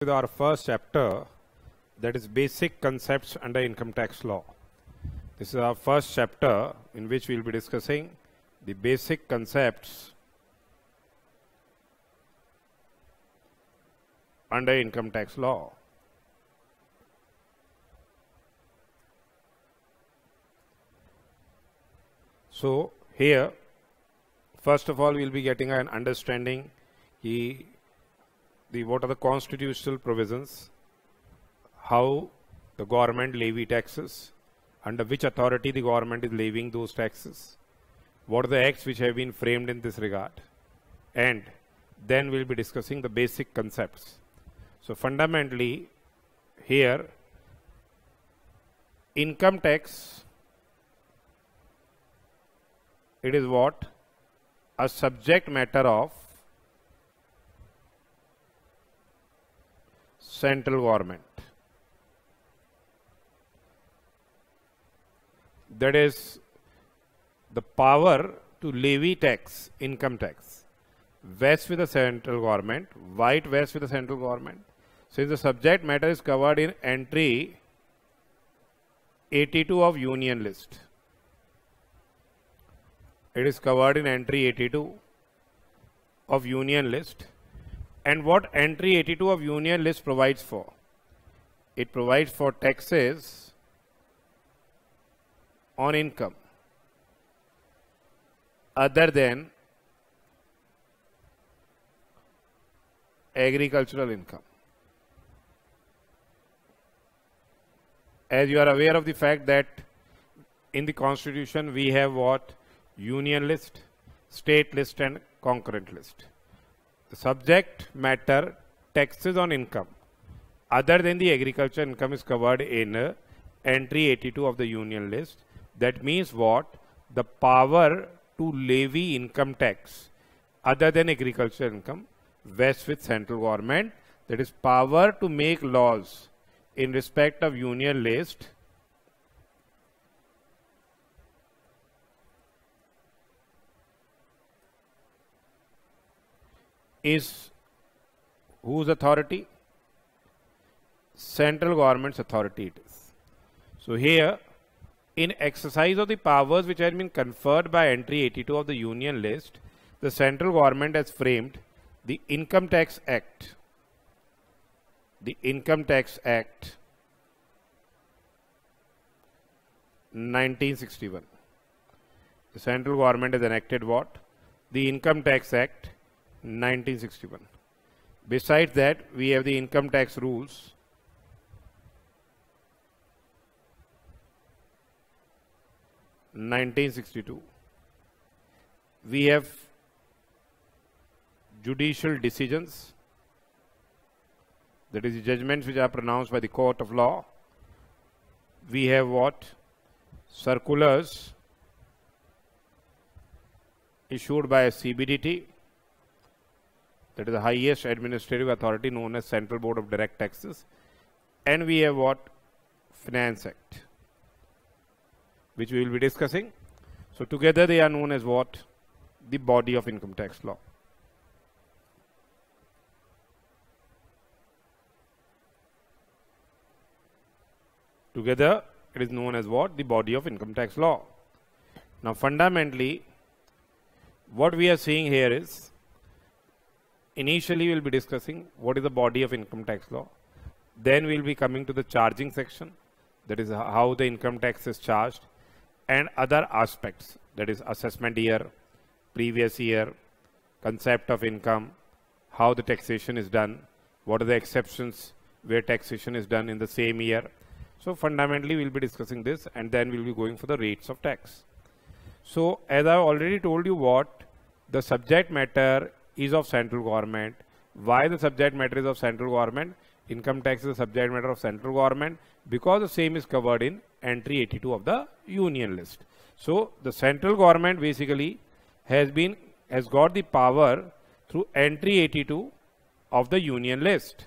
with our first chapter that is basic concepts under income tax law. This is our first chapter in which we will be discussing the basic concepts under income tax law. So here first of all we will be getting an understanding the what are the constitutional provisions? How the government levy taxes? Under which authority the government is levying those taxes? What are the acts which have been framed in this regard? And then we'll be discussing the basic concepts. So fundamentally here income tax it is what? A subject matter of central government. That is the power to levy tax income tax. Vests with the central government white vests with the central government. Since the subject matter is covered in entry 82 of union list. It is covered in entry 82 of union list and what entry 82 of union list provides for? It provides for taxes on income. Other than agricultural income. As you are aware of the fact that in the constitution we have what? Union list, state list and concurrent list. The subject matter taxes on income other than the agriculture income is covered in uh, entry 82 of the union list. That means what? The power to levy income tax other than agriculture income vests with central government. That is power to make laws in respect of union list is whose authority? Central government's authority it is. So here, in exercise of the powers which had been conferred by entry 82 of the union list, the central government has framed the Income Tax Act. The Income Tax Act 1961. The central government has enacted what? The Income Tax Act 1961. Besides that, we have the income tax rules. Nineteen sixty two. We have judicial decisions, that is, judgments which are pronounced by the court of law. We have what? Circulars issued by CBDT that is the highest administrative authority known as Central Board of Direct Taxes. And we have what? Finance Act, which we will be discussing. So together they are known as what? The body of income tax law. Together it is known as what? The body of income tax law. Now fundamentally what we are seeing here is initially we'll be discussing what is the body of income tax law. Then we'll be coming to the charging section, that is how the income tax is charged, and other aspects, that is assessment year, previous year, concept of income, how the taxation is done, what are the exceptions where taxation is done in the same year. So fundamentally we'll be discussing this and then we'll be going for the rates of tax. So as I already told you what the subject matter is of central government. Why the subject matter is of central government? Income tax is a subject matter of central government because the same is covered in entry 82 of the union list. So the central government basically has been has got the power through entry 82 of the union list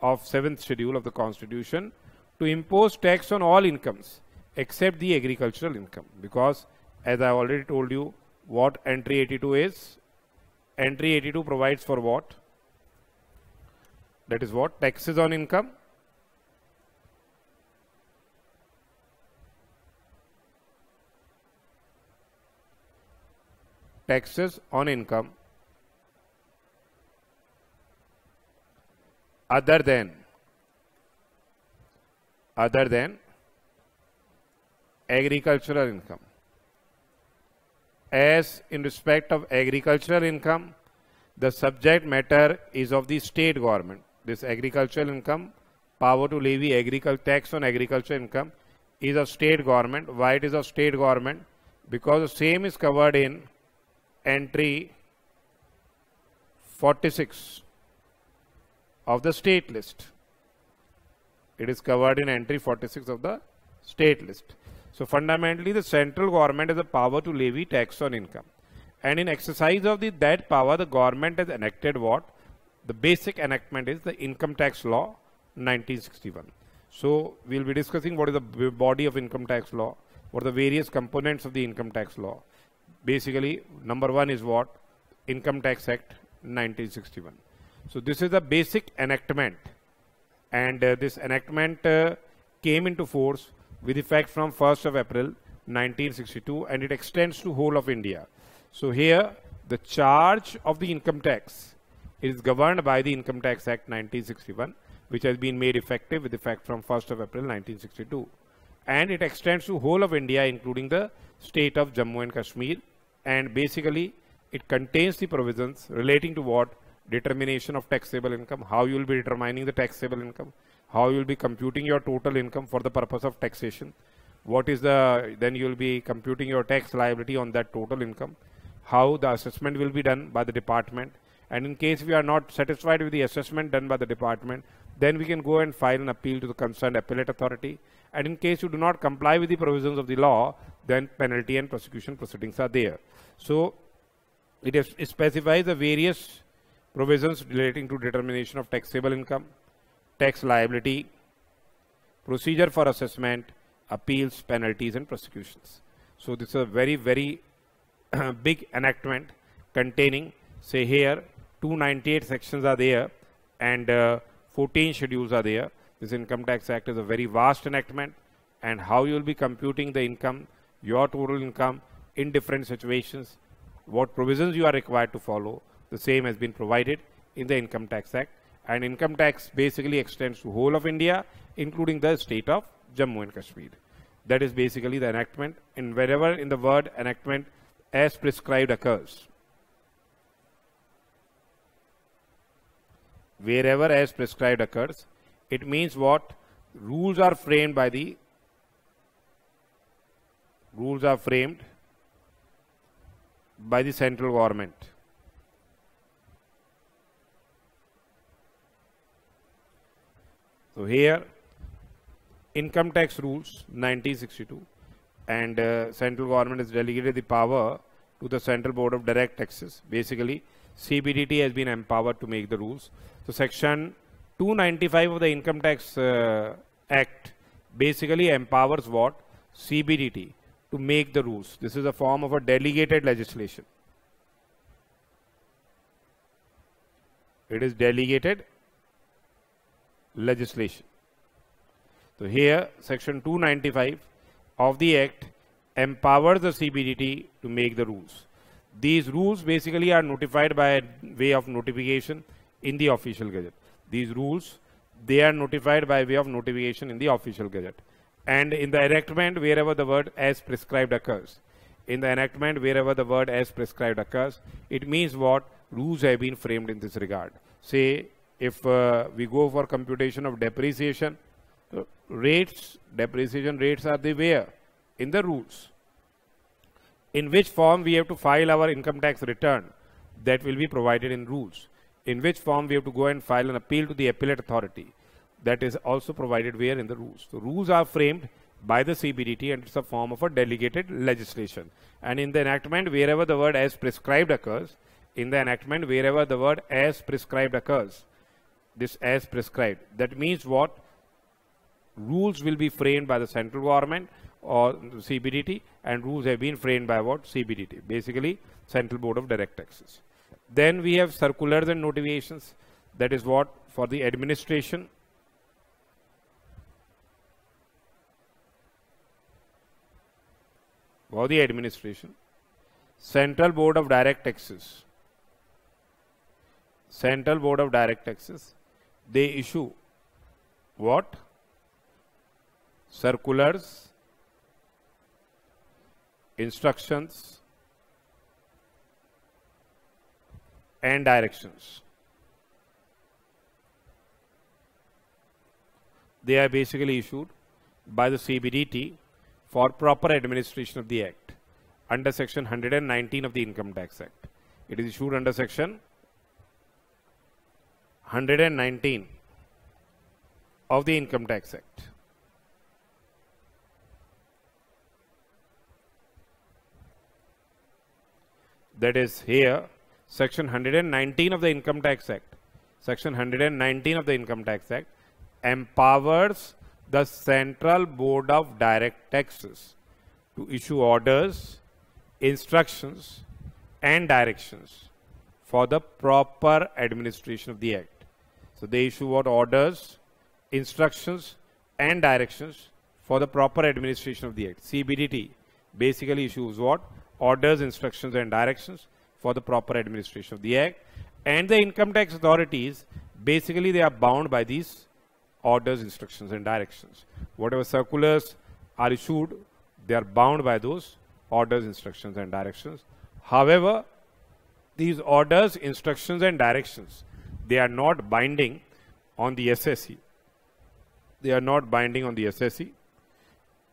of 7th schedule of the constitution to impose tax on all incomes except the agricultural income because as I already told you what entry 82 is entry 82 provides for what? That is what? Taxes on income. Taxes on income other than other than agricultural income. As in respect of agricultural income, the subject matter is of the state government. This agricultural income, power to levy agriculture tax on agricultural income is of state government. Why it is of state government? Because the same is covered in entry 46 of the state list. It is covered in entry 46 of the state list. So fundamentally the central government has the power to levy tax on income. And in exercise of the, that power, the government has enacted what? The basic enactment is the Income Tax Law 1961. So we'll be discussing what is the body of income tax law, what are the various components of the income tax law. Basically, number one is what? Income Tax Act 1961. So this is the basic enactment and uh, this enactment uh, came into force with effect from 1st of April 1962 and it extends to whole of India. So here the charge of the income tax is governed by the Income Tax Act 1961 which has been made effective with effect from 1st of April 1962 and it extends to whole of India including the state of Jammu and Kashmir. And basically it contains the provisions relating to what? Determination of taxable income, how you will be determining the taxable income, how you will be computing your total income for the purpose of taxation, what is the, then you will be computing your tax liability on that total income, how the assessment will be done by the department, and in case we are not satisfied with the assessment done by the department, then we can go and file an appeal to the concerned appellate authority. And in case you do not comply with the provisions of the law, then penalty and prosecution proceedings are there. So it, is, it specifies the various provisions relating to determination of taxable income, tax liability, procedure for assessment, appeals, penalties and prosecutions. So this is a very, very big enactment containing, say here, 298 sections are there and uh, 14 schedules are there. This Income Tax Act is a very vast enactment and how you will be computing the income, your total income in different situations, what provisions you are required to follow, the same has been provided in the Income Tax Act and income tax basically extends to whole of India including the state of Jammu and Kashmir. That is basically the enactment and wherever in the word enactment as prescribed occurs. Wherever as prescribed occurs, it means what? Rules are framed by the rules are framed by the central government. So here income tax rules 1962 and uh, central government has delegated the power to the central board of direct taxes. Basically CBDT has been empowered to make the rules. So section 295 of the income tax uh, act basically empowers what? CBDT to make the rules. This is a form of a delegated legislation. It is delegated legislation. So here section 295 of the act empowers the CBDT to make the rules. These rules basically are notified by way of notification in the official gazette. These rules they are notified by way of notification in the official gazette. And in the enactment wherever the word as prescribed occurs. In the enactment wherever the word as prescribed occurs, it means what rules have been framed in this regard. Say if uh, we go for computation of depreciation, rates, depreciation rates are the where? In the rules. In which form we have to file our income tax return, that will be provided in rules. In which form we have to go and file an appeal to the appellate authority, that is also provided where in the rules. So rules are framed by the CBDT and it's a form of a delegated legislation. And in the enactment, wherever the word as prescribed occurs, in the enactment, wherever the word as prescribed occurs, this as prescribed. That means what? Rules will be framed by the central government or CBDT and rules have been framed by what? CBDT, basically Central Board of Direct Taxes. Then we have circulars and notifications. That is what for the administration for the administration Central Board of Direct Taxes Central Board of Direct Taxes they issue what circulars instructions and directions they are basically issued by the CBDT for proper administration of the Act under section 119 of the Income Tax Act. It is issued under section 119 of the Income Tax Act. That is here section 119 of the Income Tax Act. Section 119 of the Income Tax Act empowers the Central Board of Direct Taxes to issue orders, instructions and directions for the proper administration of the Act. So they issue what orders, instructions and directions for the proper administration of the Act. CBDT basically issues what? Orders, instructions and directions for the proper administration of the Act. And the income tax authorities, basically they are bound by these orders, instructions and directions. Whatever circulars are issued, they are bound by those orders, instructions and directions. However, these orders, instructions and directions, they are not binding on the assessee. They are not binding on the assessee,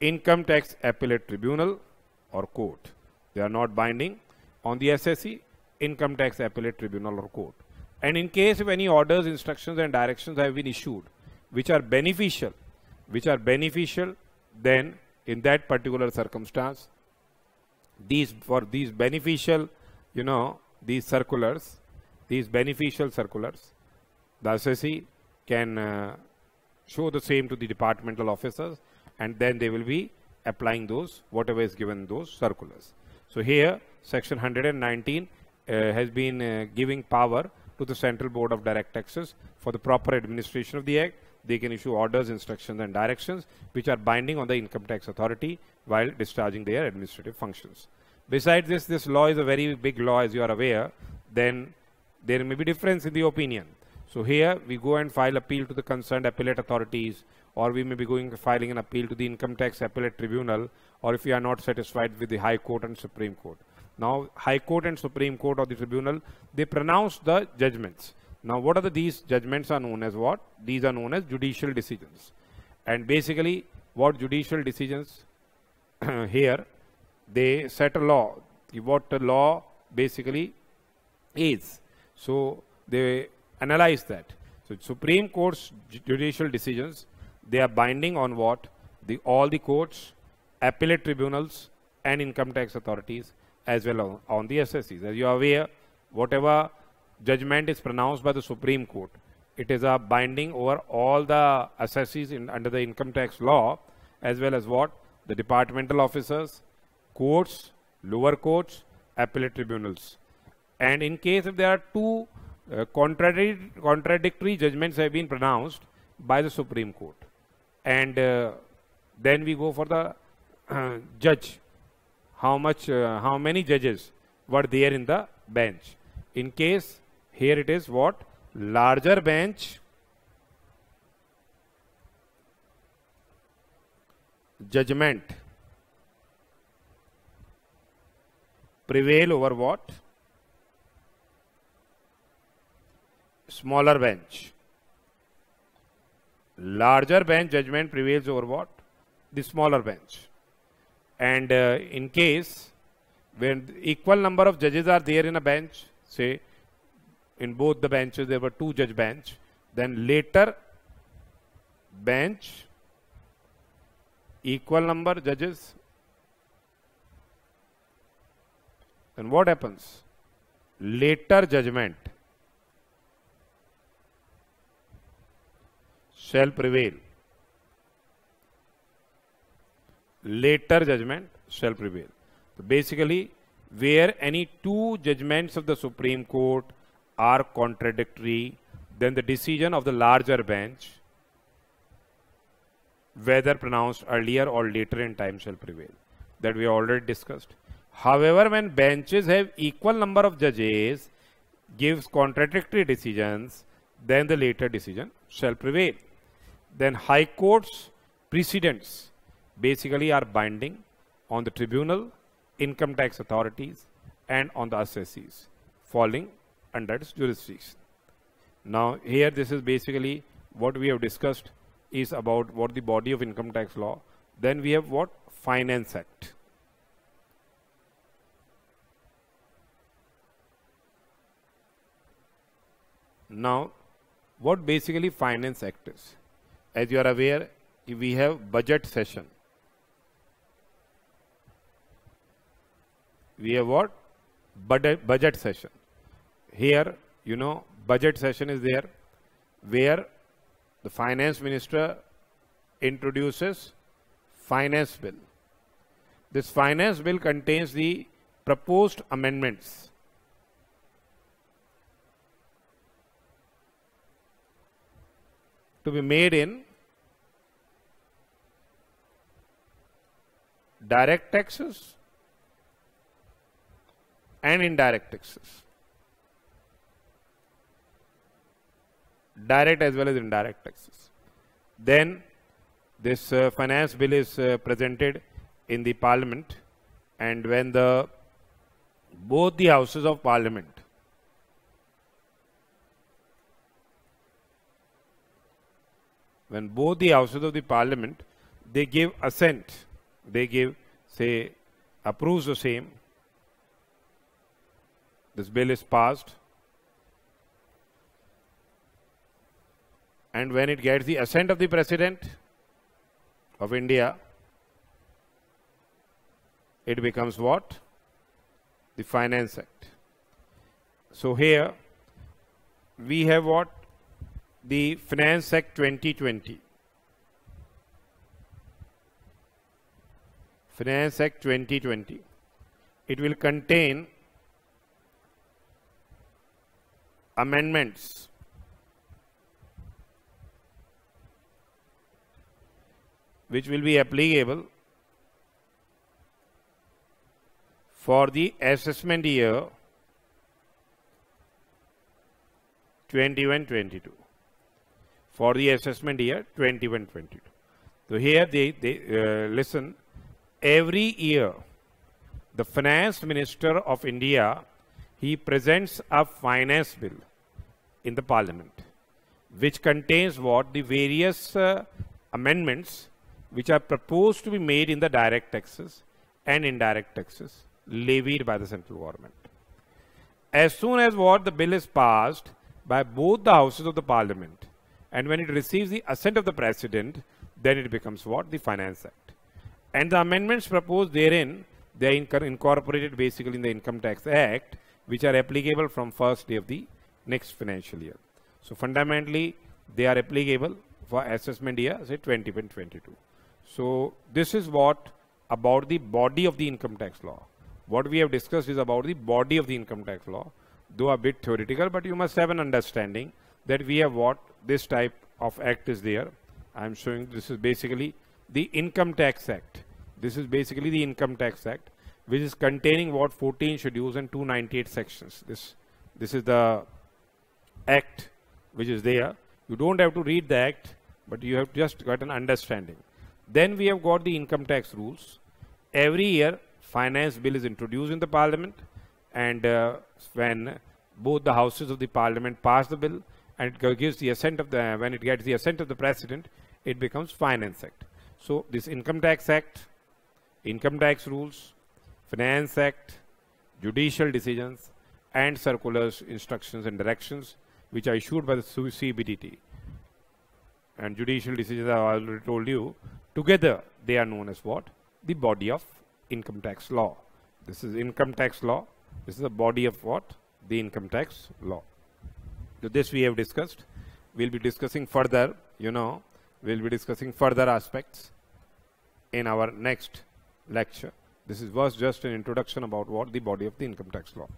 Income Tax Appellate Tribunal or court. They are not binding on the assessee, Income Tax Appellate Tribunal or court. And in case if any orders, instructions and directions have been issued which are beneficial, which are beneficial, then in that particular circumstance, these for these beneficial, you know, these circulars, these beneficial circulars, the assessee can uh, show the same to the departmental officers and then they will be applying those whatever is given those circulars. So here section 119 uh, has been uh, giving power to the Central Board of Direct Taxes for the proper administration of the Act they can issue orders, instructions and directions which are binding on the income tax authority while discharging their administrative functions. Besides this, this law is a very big law as you are aware, then there may be difference in the opinion. So here we go and file appeal to the concerned appellate authorities or we may be going filing an appeal to the income tax appellate tribunal or if we are not satisfied with the High Court and Supreme Court. Now High Court and Supreme Court or the tribunal, they pronounce the judgments. Now, what are the, these judgments are known as what? These are known as judicial decisions. And basically, what judicial decisions here, they set a law. What the law basically is. So, they analyze that. So, Supreme Court's judicial decisions, they are binding on what? The, all the courts, appellate tribunals, and income tax authorities as well on, on the assessees. As you are aware, whatever judgment is pronounced by the Supreme Court. It is a binding over all the assessees in, under the income tax law as well as what? The departmental officers, courts, lower courts, appellate tribunals. And in case if there are two uh, contradictory, contradictory judgments have been pronounced by the Supreme Court. And uh, then we go for the uh, judge. How much, uh, how many judges were there in the bench? In case here it is what? Larger bench judgment prevail over what? Smaller bench. Larger bench judgment prevails over what? The smaller bench. And uh, in case when equal number of judges are there in a bench, say in both the benches there were two judge bench then later bench equal number judges then what happens later judgment shall prevail later judgment shall prevail so basically where any two judgments of the supreme court are contradictory, then the decision of the larger bench, whether pronounced earlier or later in time, shall prevail. That we already discussed. However, when benches have equal number of judges, gives contradictory decisions, then the later decision shall prevail. Then High Court's precedents basically are binding on the tribunal, income tax authorities, and on the assessees falling under its jurisdiction. Now here this is basically what we have discussed is about what the body of income tax law. Then we have what? Finance Act. Now, what basically Finance Act is? As you are aware, we have budget session. We have what? Budget, budget session. Here, you know, budget session is there where the finance minister introduces finance bill. This finance bill contains the proposed amendments to be made in direct taxes and indirect taxes. direct as well as indirect taxes. Then this uh, finance bill is uh, presented in the parliament and when the both the houses of parliament when both the houses of the parliament they give assent they give say approves the same this bill is passed and when it gets the assent of the President of India, it becomes what? The Finance Act. So here we have what? The Finance Act 2020. Finance Act 2020. It will contain amendments. Which will be applicable for the assessment year 21-22 for the assessment year 21-22 so here they, they uh, listen every year the finance minister of India he presents a finance bill in the parliament which contains what the various uh, amendments which are proposed to be made in the direct taxes and indirect taxes levied by the central government. As soon as what the bill is passed by both the houses of the parliament and when it receives the assent of the president, then it becomes what? The Finance Act. And the amendments proposed therein, they are incorporated basically in the Income Tax Act, which are applicable from first day of the next financial year. So fundamentally, they are applicable for assessment year, say 2022. So this is what about the body of the income tax law. What we have discussed is about the body of the income tax law, though a bit theoretical, but you must have an understanding that we have what this type of act is there. I am showing this is basically the Income Tax Act. This is basically the Income Tax Act, which is containing what 14 schedules and 298 sections. This this is the act which is there. You don't have to read the act, but you have just got an understanding. Then we have got the income tax rules. Every year, finance bill is introduced in the parliament and uh, when both the houses of the parliament pass the bill and it gives the assent of the, when it gets the assent of the president, it becomes finance act. So this income tax act, income tax rules, finance act, judicial decisions and circulars, instructions and directions which are issued by the CBDT and judicial decisions I already told you Together, they are known as what? The body of income tax law. This is income tax law. This is the body of what? The income tax law. So this we have discussed. We'll be discussing further, you know, we'll be discussing further aspects in our next lecture. This is was just an introduction about what the body of the income tax law.